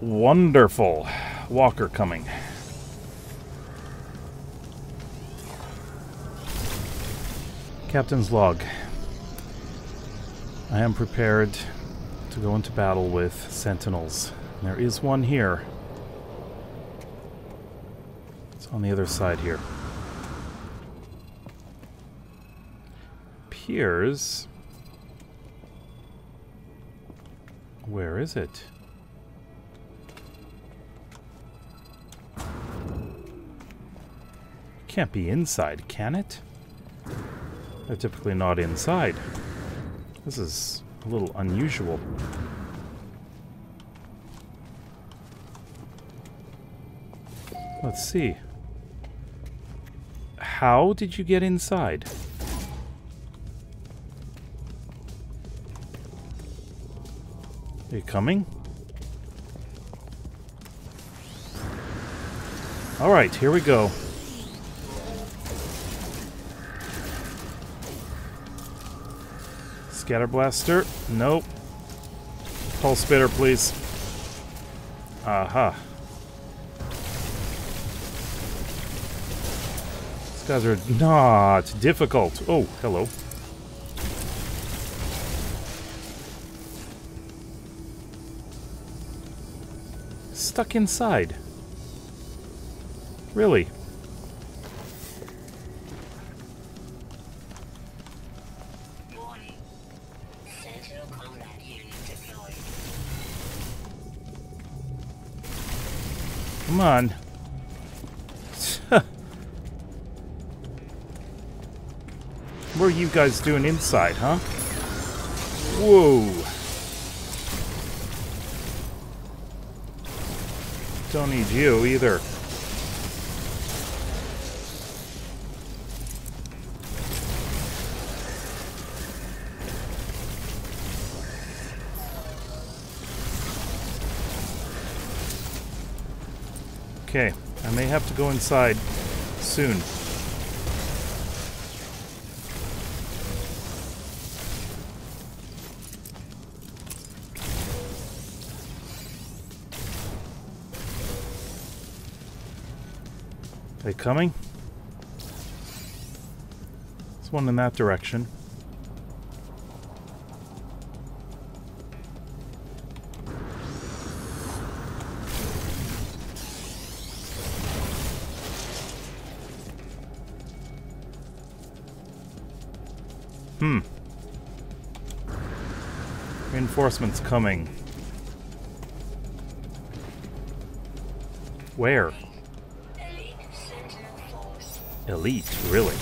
Wonderful. Walker coming. Captain's log. I am prepared to go into battle with sentinels. There is one here. It's on the other side here. Appears. Where is it? Can't be inside, can it? They're typically not inside. This is a little unusual. Let's see. How did you get inside? Coming? Alright, here we go. Scatter blaster. Nope. Pulse spitter, please. Aha. These guys are not difficult. Oh, hello. Stuck inside. Really? Come on. what are you guys doing inside, huh? Whoa. Don't need you either. Okay, I may have to go inside soon. They coming? There's one in that direction. Hmm. Reinforcements coming. Where? Elite really?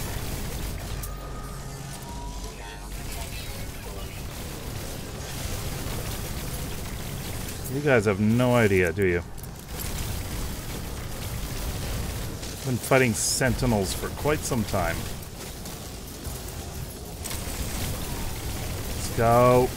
You guys have no idea, do you? Been fighting sentinels for quite some time. Let's go.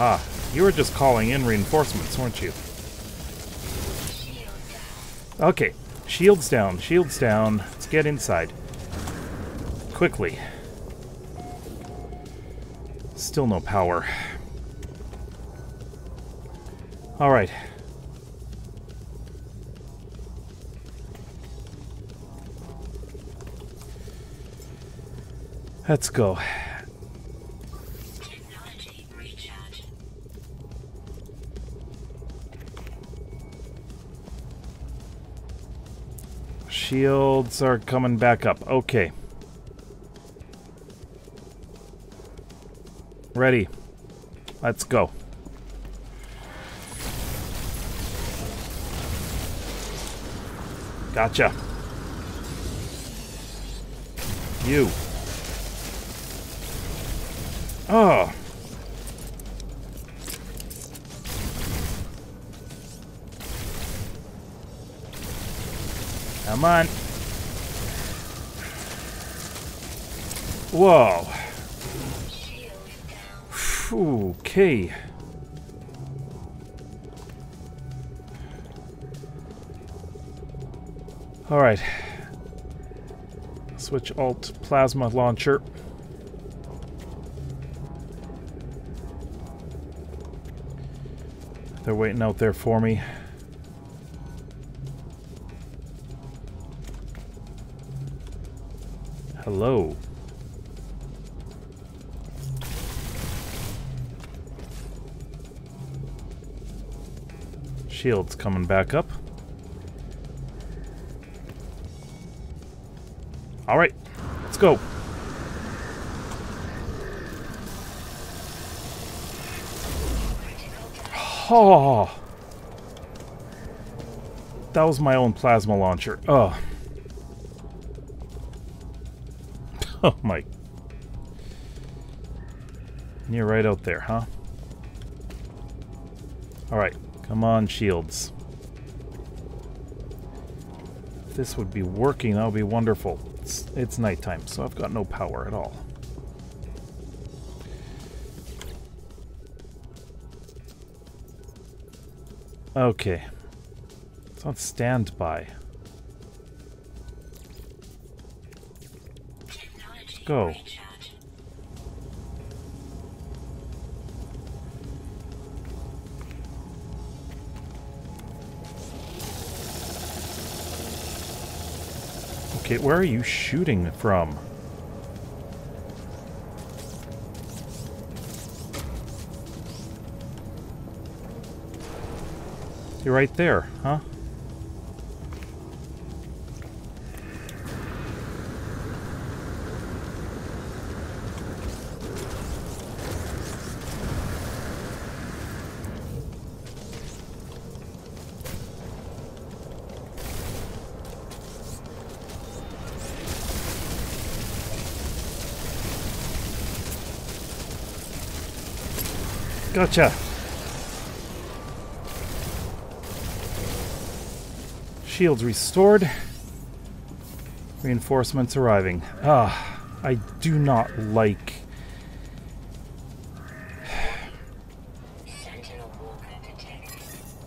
Aha. You were just calling in reinforcements, weren't you? Okay, shields down, shields down. Let's get inside. Quickly. Still no power. Alright. Let's go. Shields are coming back up. Okay. Ready. Let's go. Gotcha. You. Come on. Whoa. Okay. Alright. Switch alt plasma launcher. They're waiting out there for me. Hello. Shield's coming back up. Alright, let's go. Oh. That was my own plasma launcher. Oh. Oh my. You're right out there, huh? Alright, come on, shields. If this would be working, that would be wonderful. It's, it's nighttime, so I've got no power at all. Okay. It's on standby. Go. Okay, where are you shooting from? You're right there, huh? Gotcha. Shields restored. Reinforcements arriving. Ah, I do not like...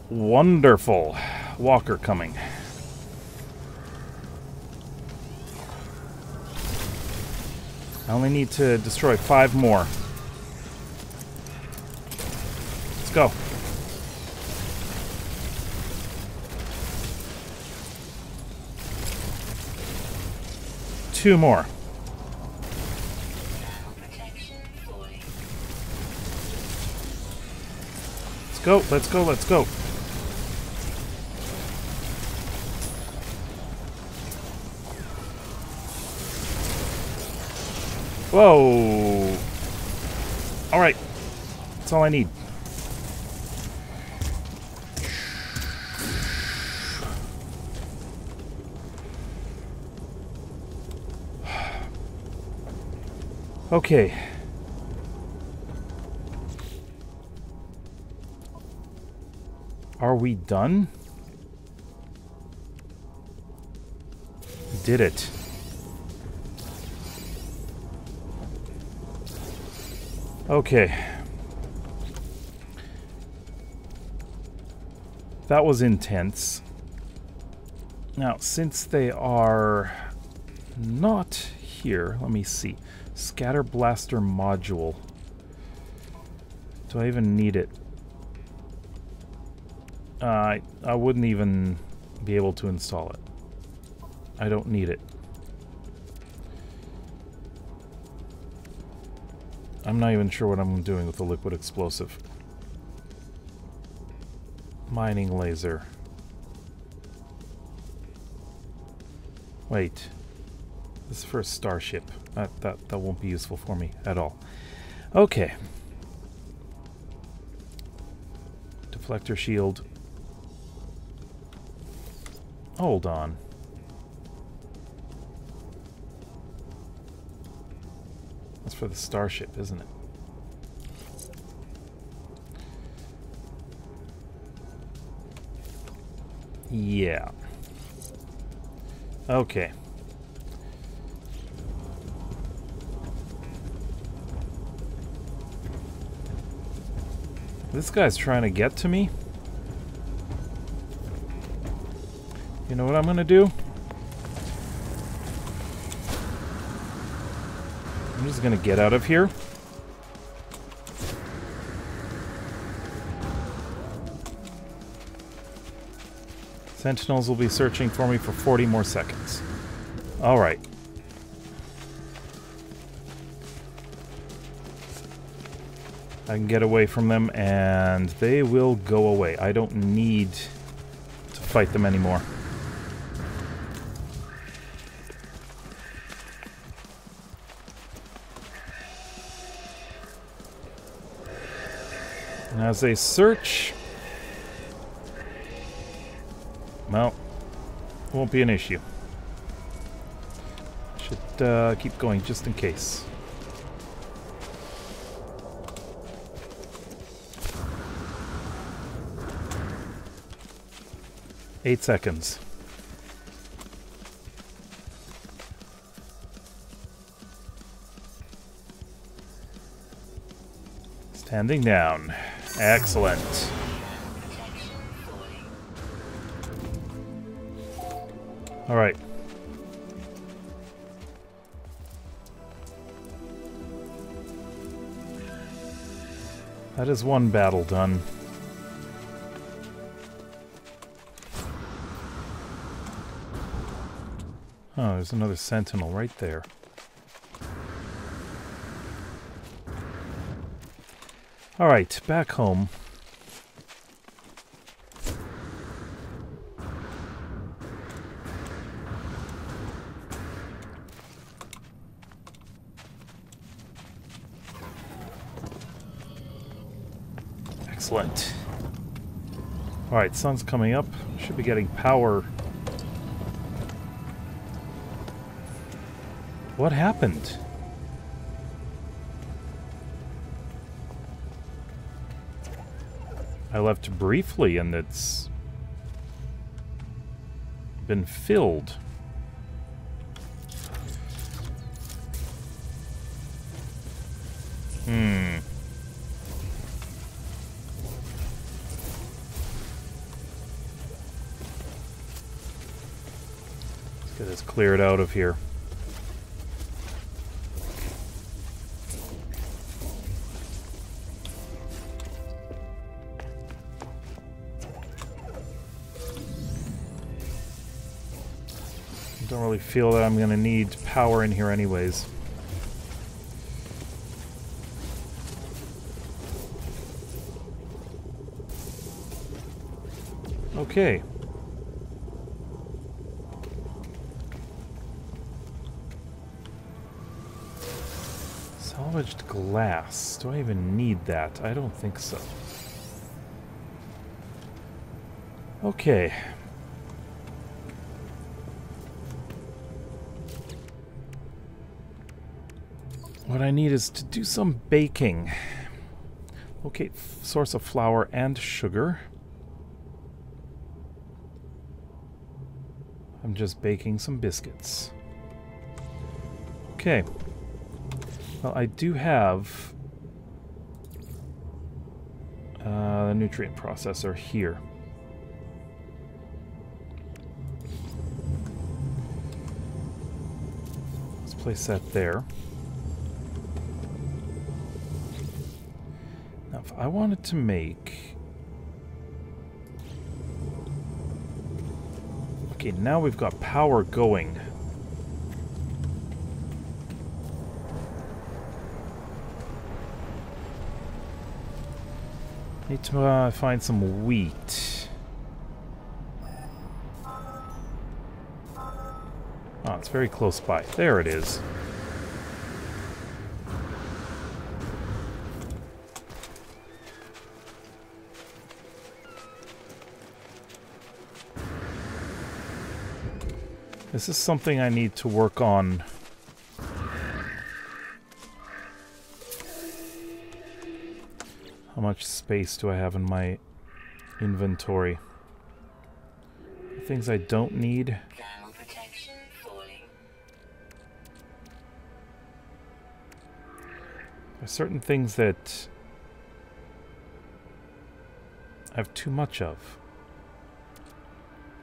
Wonderful. Walker coming. I only need to destroy five more. Two more. Let's go, let's go, let's go. Whoa. All right. That's all I need. Okay. Are we done? Did it. Okay. That was intense. Now, since they are not here, let me see. Scatter Blaster module. Do I even need it? Uh, I, I wouldn't even be able to install it. I don't need it. I'm not even sure what I'm doing with the liquid explosive. Mining laser. Wait. This is for a starship. That, that, that won't be useful for me at all. Okay. Deflector shield. Hold on. That's for the starship, isn't it? Yeah. Okay. This guy's trying to get to me. You know what I'm going to do? I'm just going to get out of here. Sentinels will be searching for me for 40 more seconds. Alright. I can get away from them and they will go away. I don't need to fight them anymore. And as they search, well, won't be an issue. Should uh, keep going just in case. Eight seconds. Standing down. Excellent. All right. That is one battle done. Oh, there's another sentinel right there. All right, back home. Excellent. Alright, sun's coming up. Should be getting power. What happened? I left briefly and it's been filled. Hmm. Let's get this cleared out of here. Feel that I'm going to need power in here anyways. Okay. Salvaged glass. Do I even need that? I don't think so. Okay. What I need is to do some baking. Locate source of flour and sugar. I'm just baking some biscuits. Okay. Well, I do have uh, the nutrient processor here. Let's place that there. If I wanted to make... Okay, now we've got power going. Need to uh, find some wheat. Oh, it's very close by. There it is. This is something I need to work on. How much space do I have in my inventory? Things I don't need. Thermal protection falling. There's certain things that I have too much of.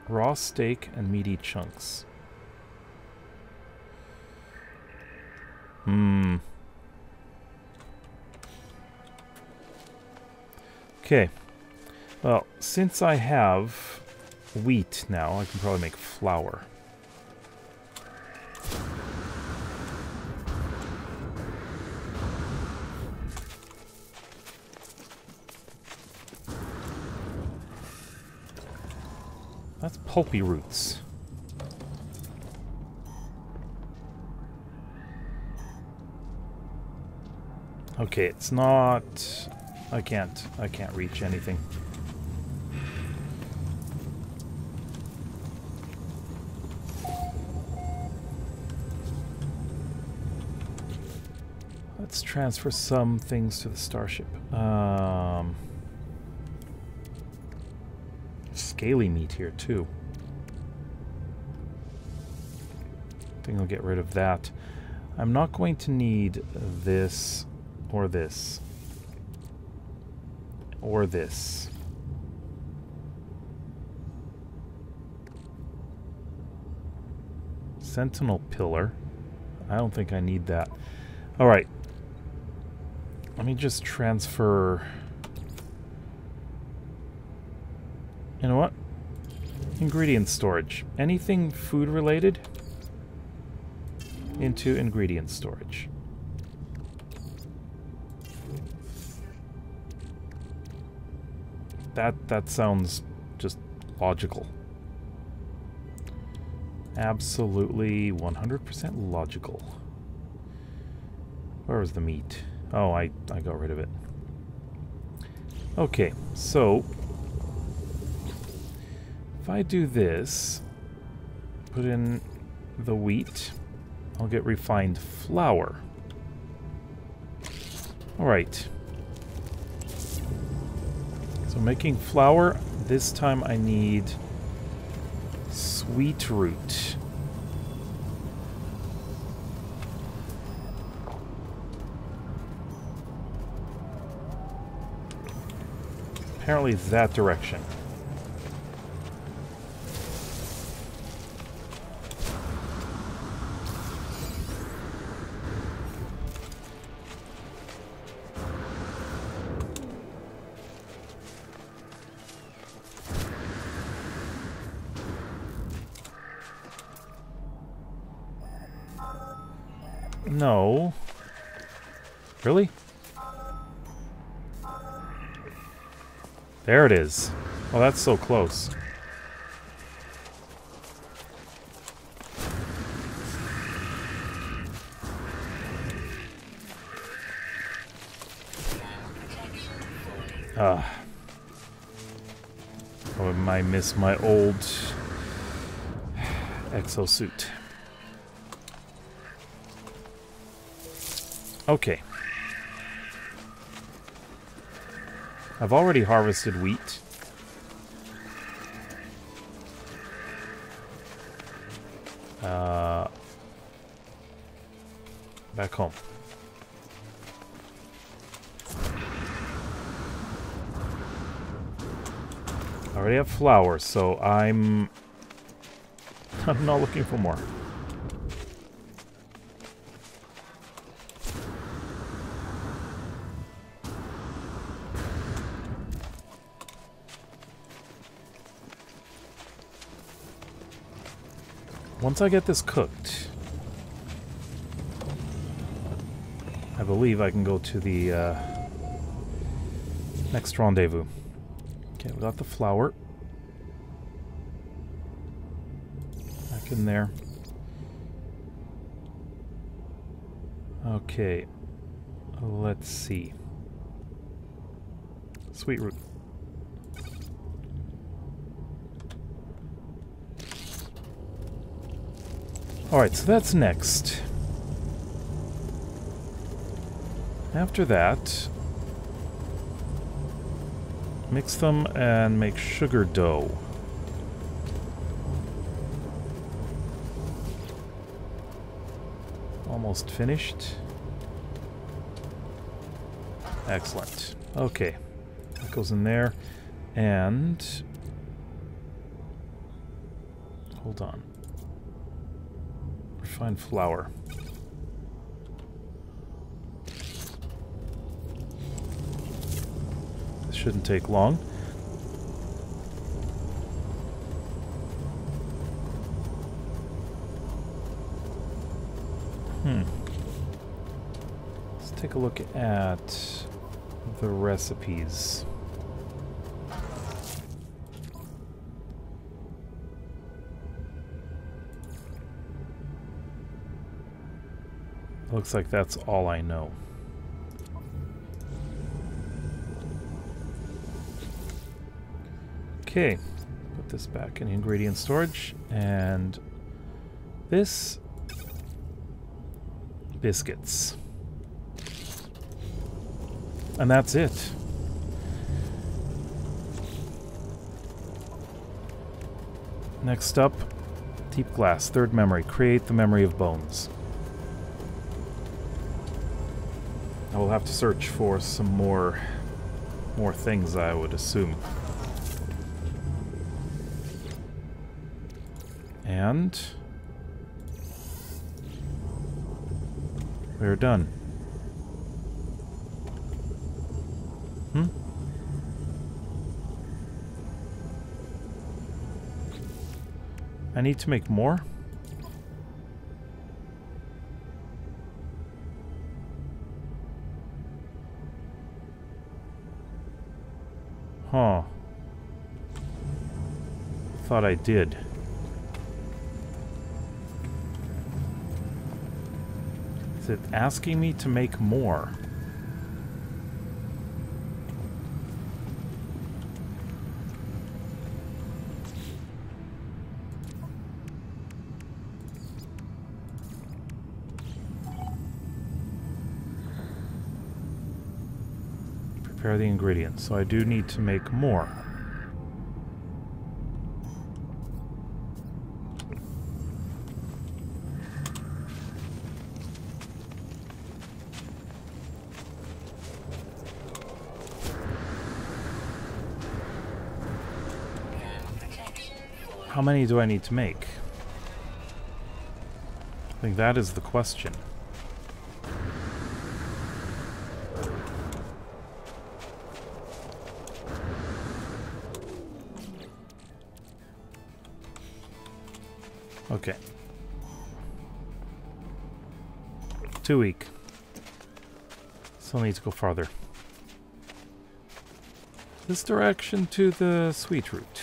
Raw steak and meaty chunks. Hmm. Okay. Well, since I have wheat now, I can probably make flour. That's pulpy roots. Okay, it's not... I can't. I can't reach anything. Let's transfer some things to the starship. Um, scaly meat here, too. I think I'll get rid of that. I'm not going to need this or this. Or this. Sentinel pillar. I don't think I need that. Alright. Let me just transfer... You know what? Ingredient storage. Anything food related into ingredient storage. That that sounds just logical. Absolutely 100% logical. Where was the meat? Oh, I, I got rid of it. Okay, so if I do this, put in the wheat, I'll get refined flour. Alright. Making flour, this time I need sweet root. Apparently that direction. There it is. Oh, that's so close. Ah. Oh, I might miss my old exosuit. Okay. I've already harvested wheat. Uh, back home. I already have flour, so I'm... I'm not looking for more. Once I get this cooked, I believe I can go to the uh, next rendezvous. Okay, we got the flour. Back in there. Okay, let's see. Sweet root. Alright, so that's next. After that, mix them and make sugar dough. Almost finished. Excellent. Okay, that goes in there. And... Hold on find flour. This shouldn't take long. Hmm. Let's take a look at the recipes. Looks like that's all I know. Okay, put this back in ingredient storage, and this biscuits. And that's it. Next up, deep glass, third memory. Create the memory of bones. I will have to search for some more more things, I would assume. And we're done. Hmm? I need to make more? Thought I did. Is it asking me to make more? Prepare the ingredients. So I do need to make more. How many do I need to make? I think that is the question. Okay. Too weak. Still need to go farther. This direction to the sweet root.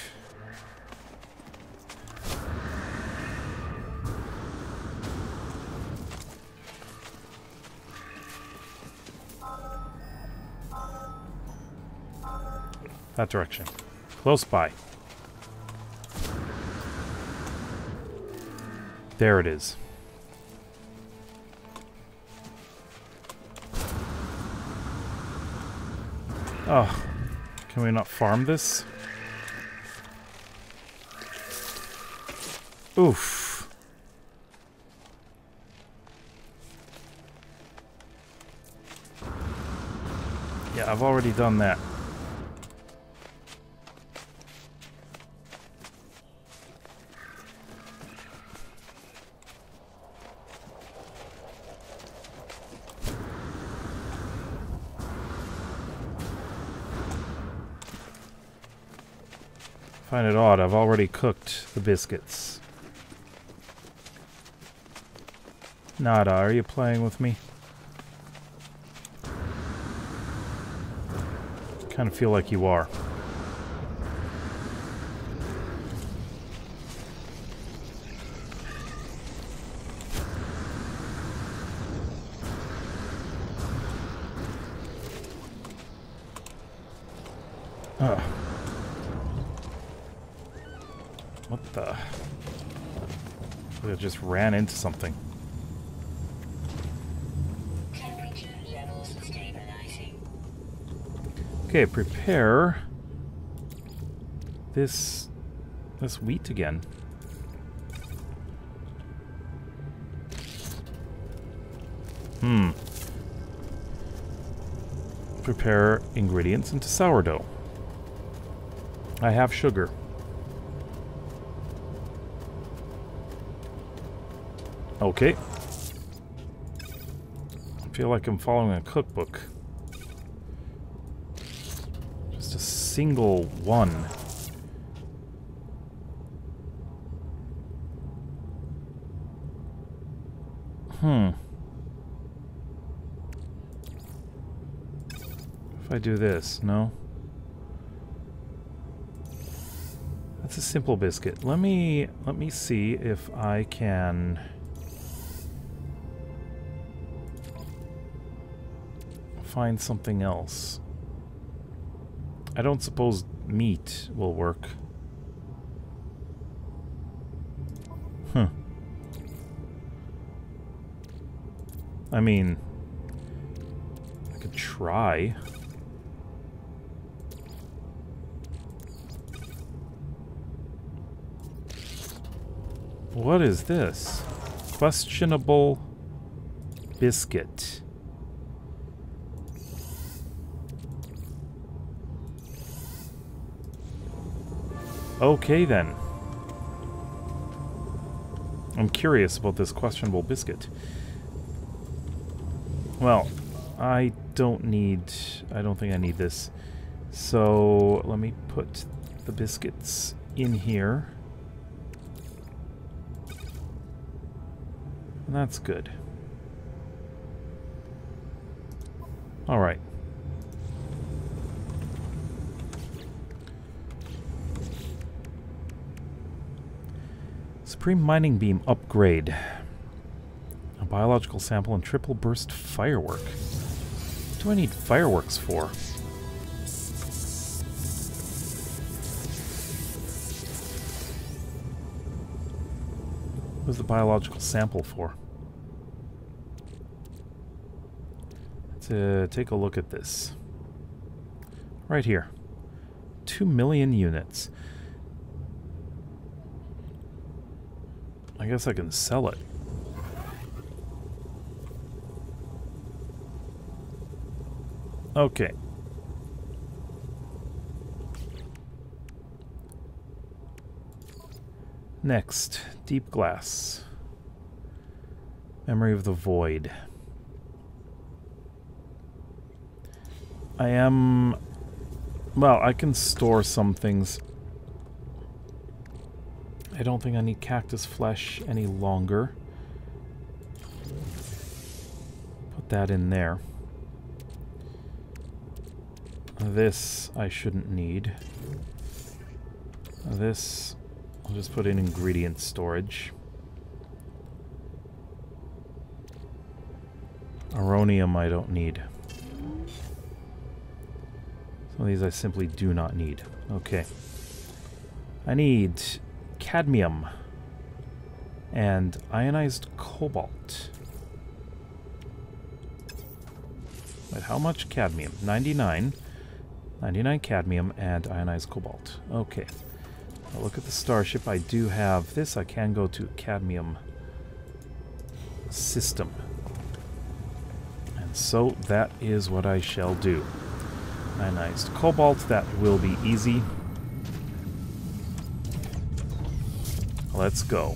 That direction. Close by. There it is. Oh, can we not farm this? Oof. Yeah, I've already done that. Find it odd, I've already cooked the biscuits. Nada, are you playing with me? Kind of feel like you are. Ugh. What the? I just ran into something. Okay, prepare this this wheat again. Hmm. Prepare ingredients into sourdough. I have sugar. Okay. I feel like I'm following a cookbook. Just a single one. Hmm. If I do this, no? That's a simple biscuit. Let me let me see if I can find something else. I don't suppose meat will work. Huh. I mean, I could try. What is this? Questionable biscuit. Okay then. I'm curious about this questionable biscuit. Well, I don't need... I don't think I need this. So, let me put the biscuits in here. That's good. Alright. Supreme Mining Beam upgrade. A biological sample and triple burst firework. What do I need fireworks for? What's the biological sample for? Let's uh, take a look at this. Right here. Two million units. I guess I can sell it. Okay. Next, deep glass. Memory of the void. I am... Well, I can store some things. I don't think I need cactus flesh any longer. Put that in there. This I shouldn't need. This I'll just put in ingredient storage. Aronium I don't need. Some of these I simply do not need. Okay. I need cadmium and ionized cobalt. Wait, how much cadmium? 99. 99 cadmium and ionized cobalt. Okay. I'll look at the starship. I do have this. I can go to cadmium system. And so that is what I shall do. Ionized cobalt. That will be easy. Let's go.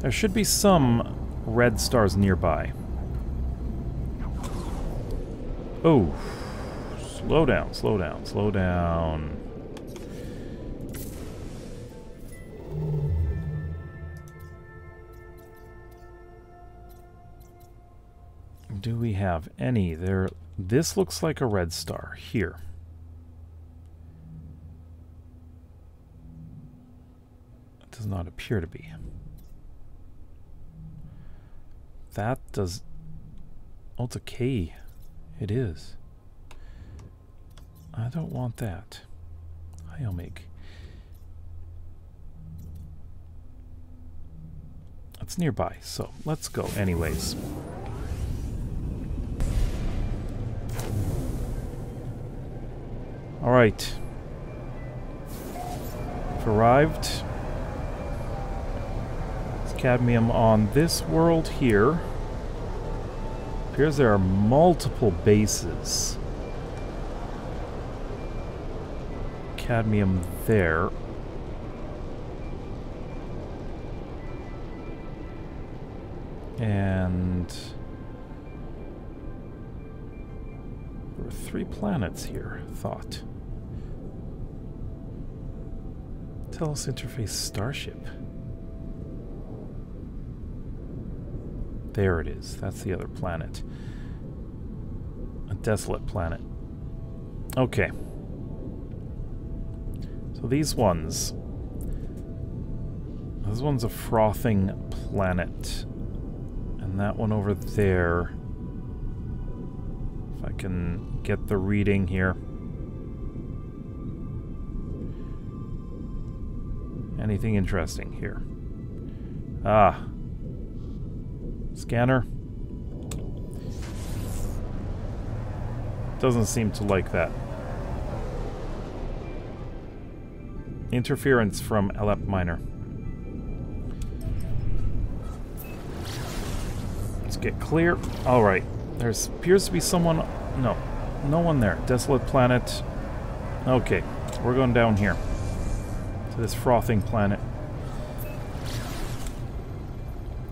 There should be some red stars nearby. Oh. Slow down, slow down, slow down. Do we have any? There. This looks like a red star. Here. It does not appear to be. That does... Oh, it's a K. It is. I don't want that. I'll make. It's nearby, so let's go anyways. Alright. We've arrived. It's cadmium on this world here. Appears there are multiple bases. Cadmium there. And three planets here, thought. Telos Interface Starship. There it is. That's the other planet. A desolate planet. Okay. So these ones. This one's a frothing planet. And that one over there. Can get the reading here. Anything interesting here? Ah. Scanner. Doesn't seem to like that. Interference from Alep Minor. Let's get clear. Alright. There appears to be someone... No. No one there. Desolate planet. Okay. We're going down here. To this frothing planet.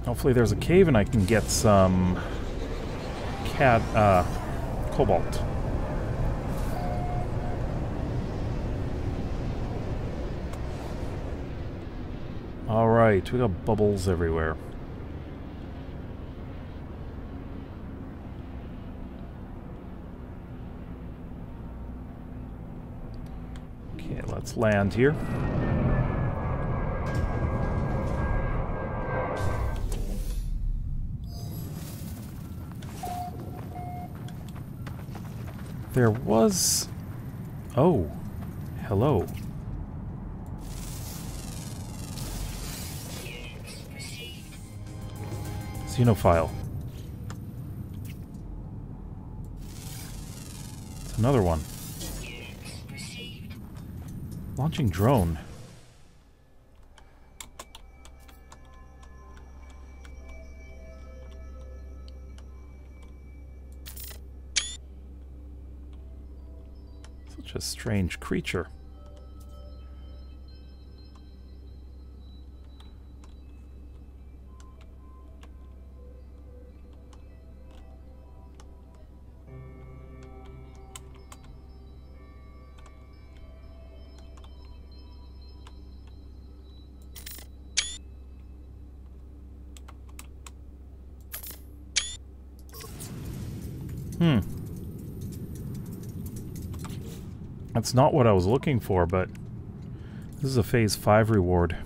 Hopefully there's a cave and I can get some... Cat... Uh... Cobalt. Alright, we got bubbles everywhere. Okay, let's land here. There was... Oh. Hello. Xenophile. It's another one. Launching drone. Such a strange creature. That's not what I was looking for, but this is a Phase 5 reward.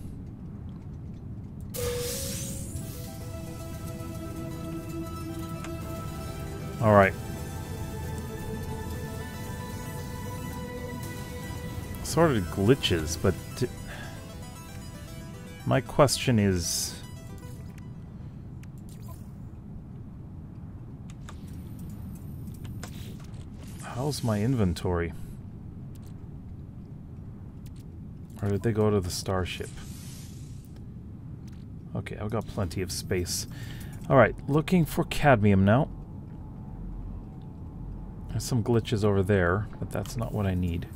Alright. Sort of glitches, but... My question is... How's my inventory? Or did they go to the starship? Okay, I've got plenty of space. Alright, looking for cadmium now. There's some glitches over there, but that's not what I need.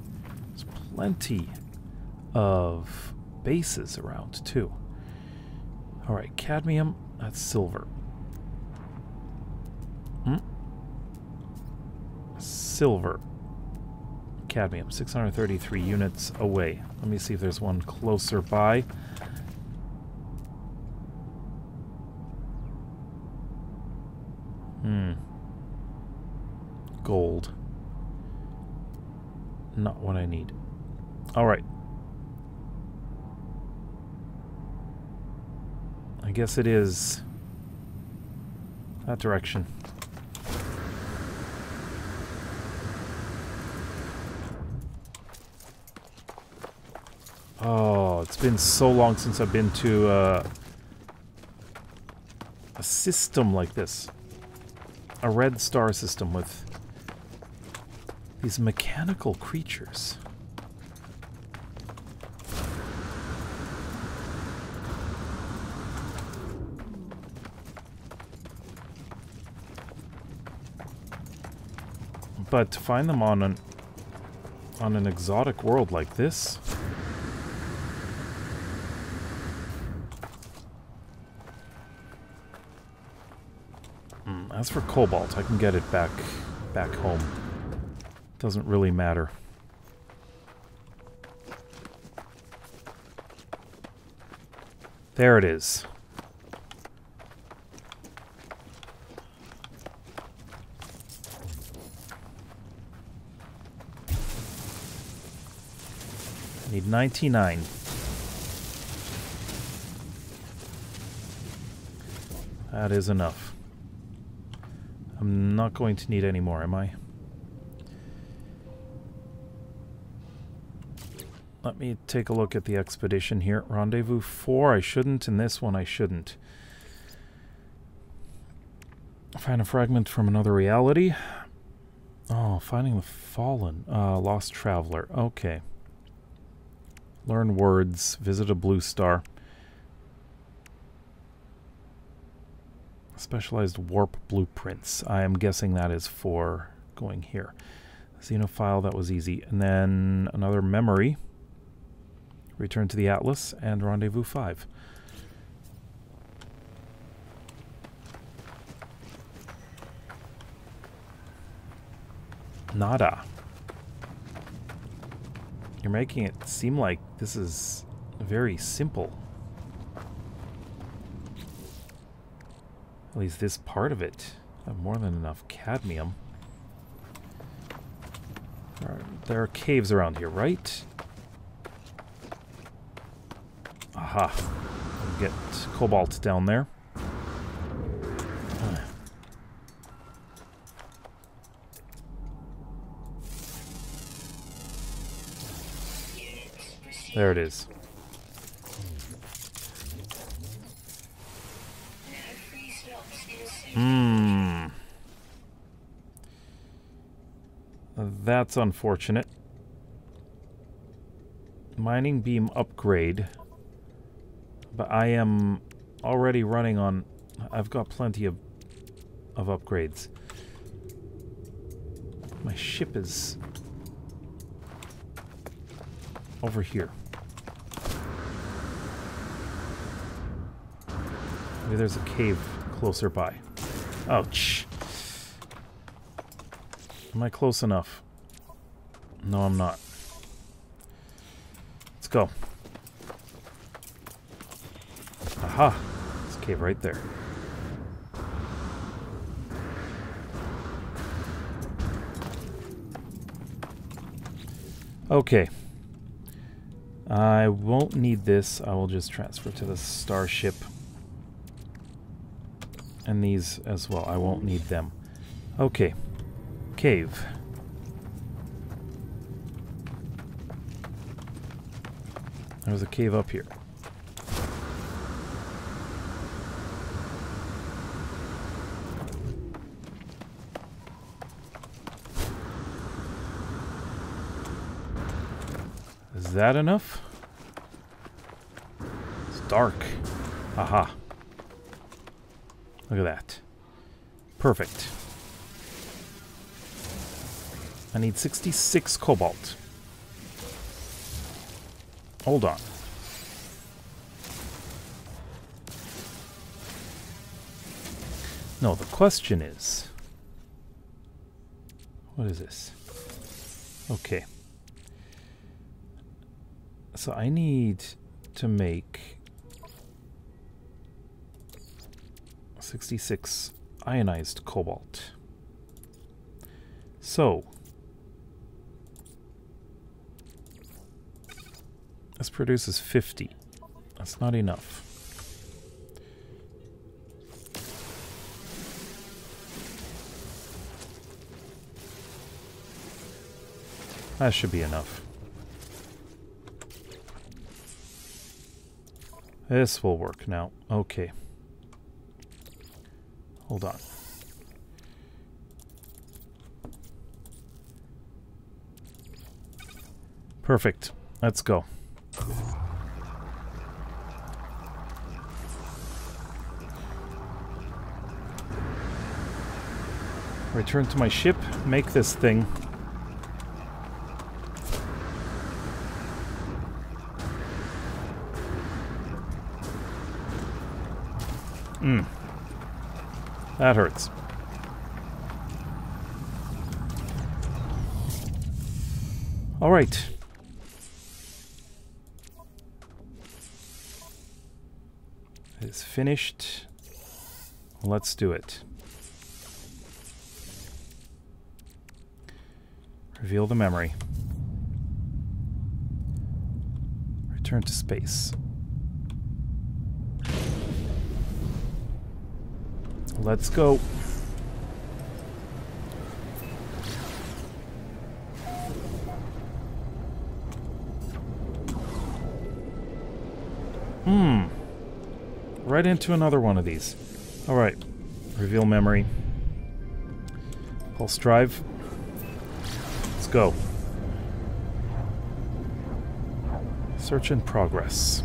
There's plenty of bases around, too. Alright, cadmium, that's silver. Hmm? Silver cadmium, 633 units away. Let me see if there's one closer by. Hmm. Gold. Not what I need. Alright. I guess it is that direction. Oh, it's been so long since I've been to uh, a system like this. A red star system with these mechanical creatures. But to find them on an on an exotic world like this, As for cobalt, I can get it back back home. Doesn't really matter. There it is. Need 99. That is enough. Not going to need any more, am I? Let me take a look at the expedition here. Rendezvous 4, I shouldn't, and this one I shouldn't. Find a fragment from another reality. Oh, finding the fallen. Uh, lost traveler. Okay. Learn words. Visit a blue star. Specialized warp blueprints. I am guessing that is for going here. Xenophile, that was easy. And then another memory. Return to the Atlas and Rendezvous 5. Nada. You're making it seem like this is very simple. At least this part of it. I have more than enough cadmium. There are, there are caves around here, right? Aha. Get cobalt down there. There it is. Hmm. That's unfortunate. Mining beam upgrade. But I am already running on... I've got plenty of, of upgrades. My ship is over here. Maybe there's a cave closer by. Ouch. Am I close enough? No, I'm not. Let's go. Aha! A cave right there. Okay. I won't need this. I will just transfer to the starship. And these as well. I won't need them. Okay. Cave. There's a cave up here. Is that enough? It's dark. Aha. Look at that. Perfect. I need 66 cobalt. Hold on. No, the question is... What is this? Okay. So I need to make 66 ionized cobalt. So, this produces 50. That's not enough. That should be enough. This will work now. Okay. Hold on. Perfect. Let's go. Return to my ship, make this thing. Hmm. That hurts. All right. It is finished. Let's do it. Reveal the memory. Return to space. Let's go. Hmm. Right into another one of these. Alright. Reveal memory. Pulse drive. Let's go. Search in progress.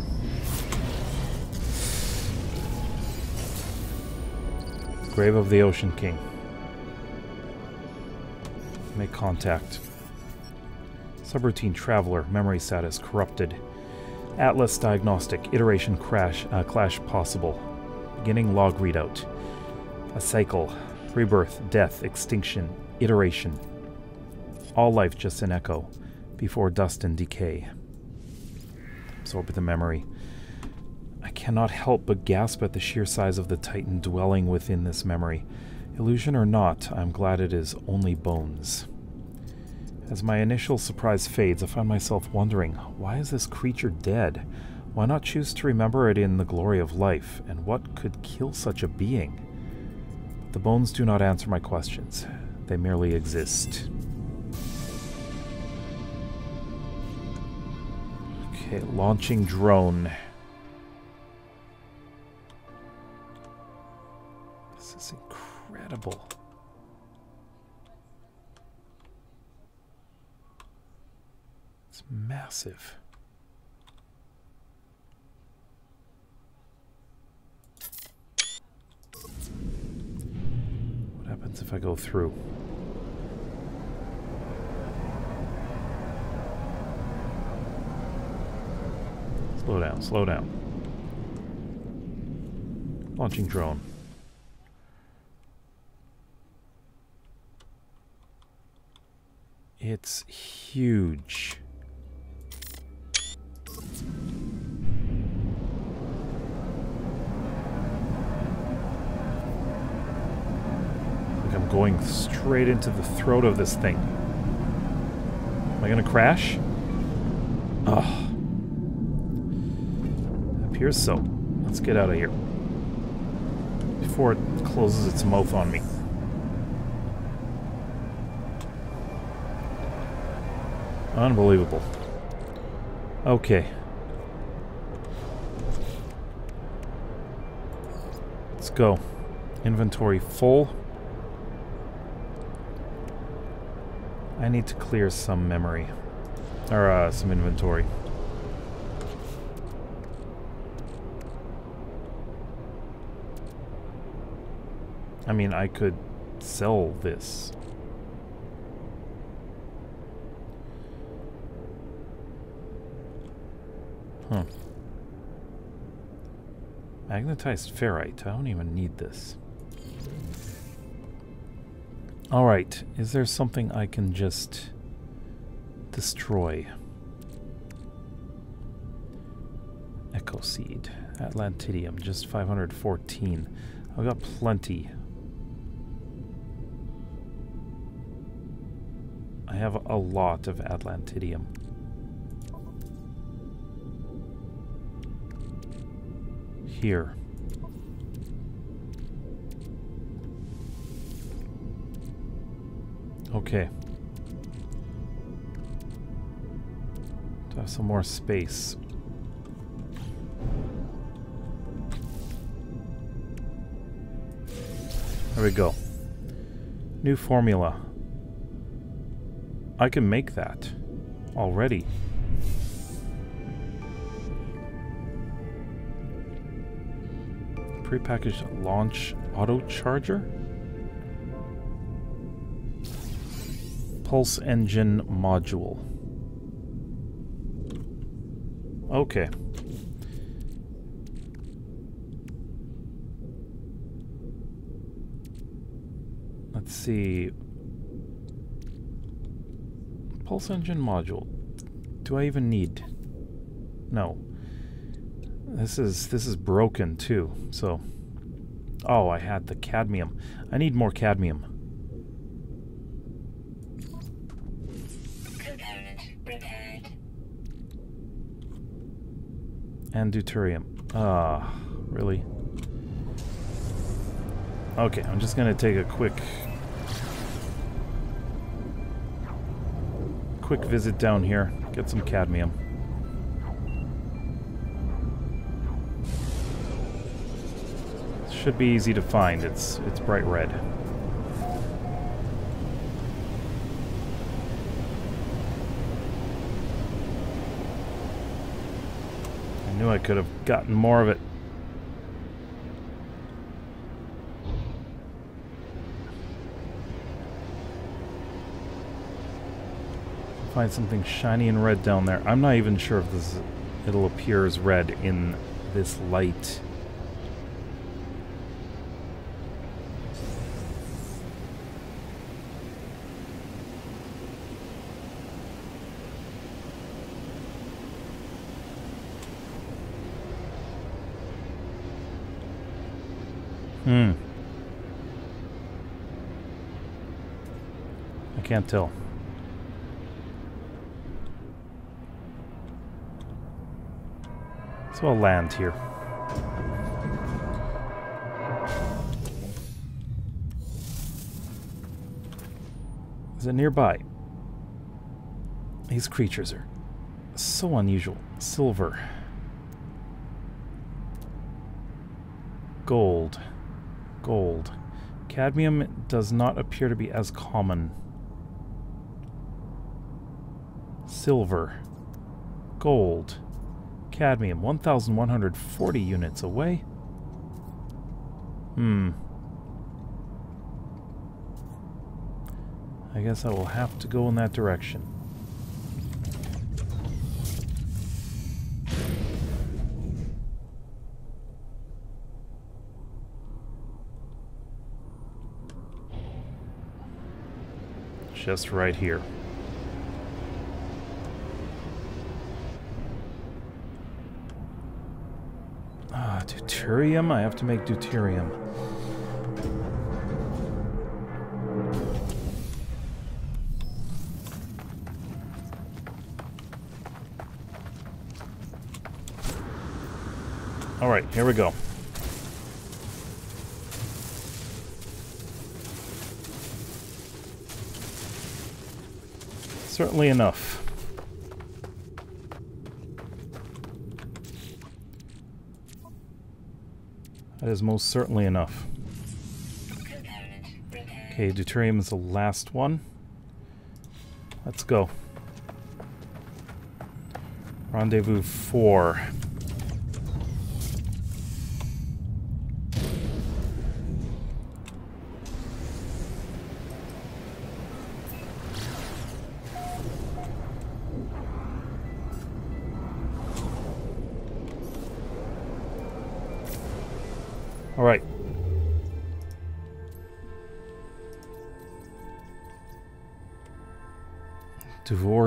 Grave of the Ocean King. Make contact. Subroutine Traveler. Memory status corrupted. Atlas Diagnostic. Iteration crash, uh, clash possible. Beginning log readout. A cycle. Rebirth, death, extinction, iteration. All life just an echo. Before dust and decay. Absorb the memory. Cannot help but gasp at the sheer size of the Titan dwelling within this memory. Illusion or not, I'm glad it is only bones. As my initial surprise fades, I find myself wondering, why is this creature dead? Why not choose to remember it in the glory of life? And what could kill such a being? But the bones do not answer my questions. They merely exist. Okay, launching drone. It's massive. What happens if I go through? Slow down, slow down. Launching drone. It's huge. Like I'm going straight into the throat of this thing. Am I gonna crash? Ugh. Appears so. Let's get out of here. Before it closes its mouth on me. Unbelievable. Okay. Let's go. Inventory full. I need to clear some memory. Or, uh, some inventory. I mean, I could sell this. Huh. Magnetized ferrite. I don't even need this. Alright, is there something I can just destroy? Echo Seed. Atlantidium, just 514. I've got plenty. I have a lot of Atlantidium. Here. Okay. Have some more space. There we go. New formula. I can make that already. Prepackaged launch auto charger? Pulse engine module. Okay. Let's see. Pulse engine module. Do I even need? No. This is this is broken too. So, oh, I had the cadmium. I need more cadmium. And deuterium. Ah, really? Okay, I'm just gonna take a quick quick visit down here, get some cadmium. Should be easy to find. It's it's bright red. I knew I could have gotten more of it. Find something shiny and red down there. I'm not even sure if this it'll appear as red in this light. Hmm. I can't tell. So I'll land here. Is it nearby? These creatures are so unusual. Silver. Gold. Gold. Cadmium does not appear to be as common. Silver. Gold. Cadmium, 1,140 units away. Hmm. I guess I will have to go in that direction. Just right here. Ah, deuterium? I have to make deuterium. Alright, here we go. Certainly enough. That is most certainly enough. Okay, deuterium is the last one. Let's go. Rendezvous 4.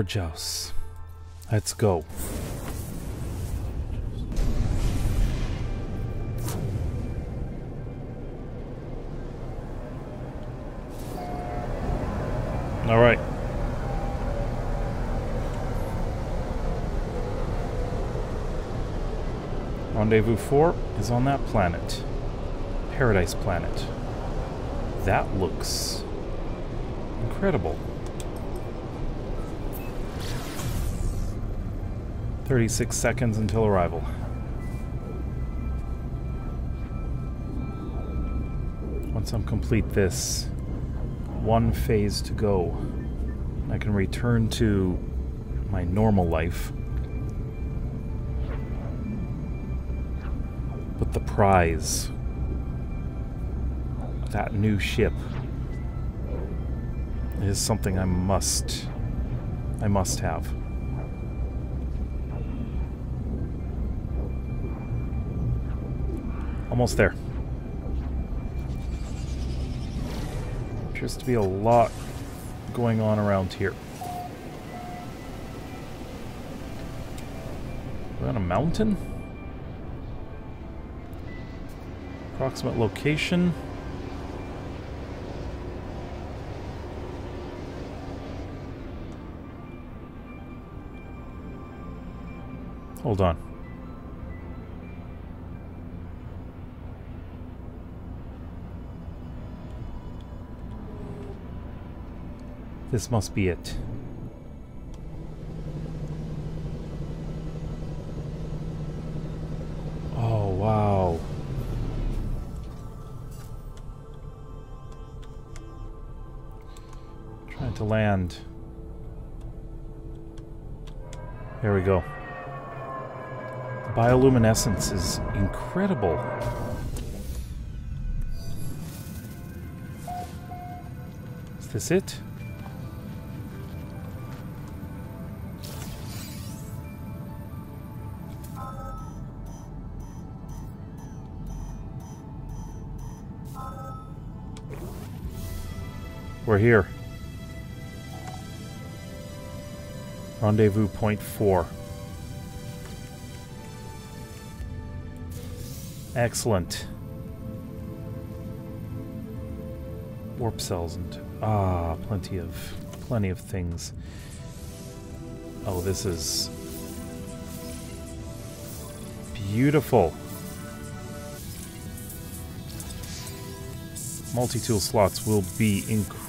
Dvorjos. Let's go. All right. Rendezvous 4 is on that planet. Paradise Planet. That looks incredible. 36 seconds until arrival. Once I'm complete this, one phase to go. I can return to my normal life. But the prize, that new ship, is something I must, I must have. Almost there. Appears to be a lot going on around here. We're on a mountain? Approximate location. Hold on. This must be it. Oh, wow. Trying to land. There we go. The bioluminescence is incredible. Is this it? We're here. Rendezvous point four. Excellent. Warp cells and ah, plenty of plenty of things. Oh, this is beautiful. Multi-tool slots will be incredible.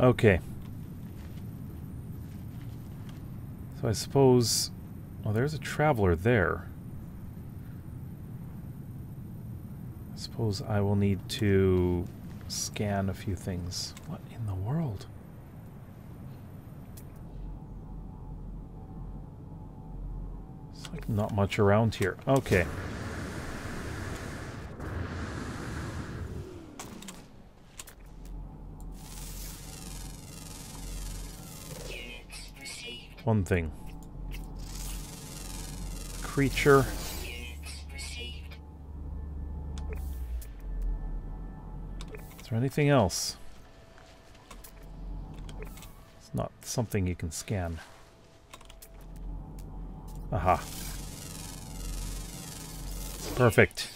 Okay. So I suppose... Oh, there's a traveler there. I suppose I will need to scan a few things. What in the world? Not much around here. Okay. One thing. Creature. Is there anything else? It's not something you can scan. Aha. Perfect.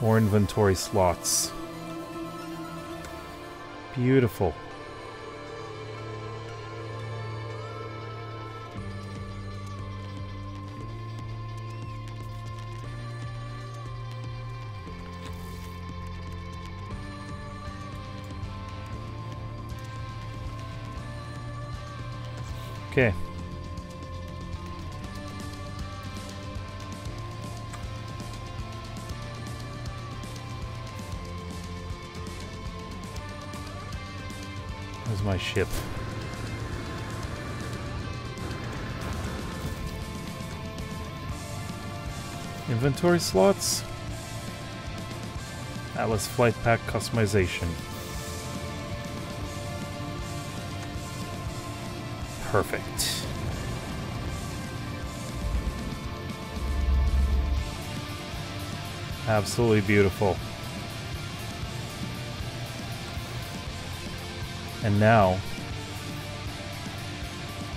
More inventory slots. Beautiful. My ship? Inventory slots? Atlas Flight Pack customization. Perfect. Absolutely beautiful. And now,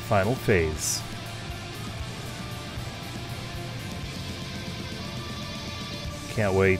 final phase. Can't wait.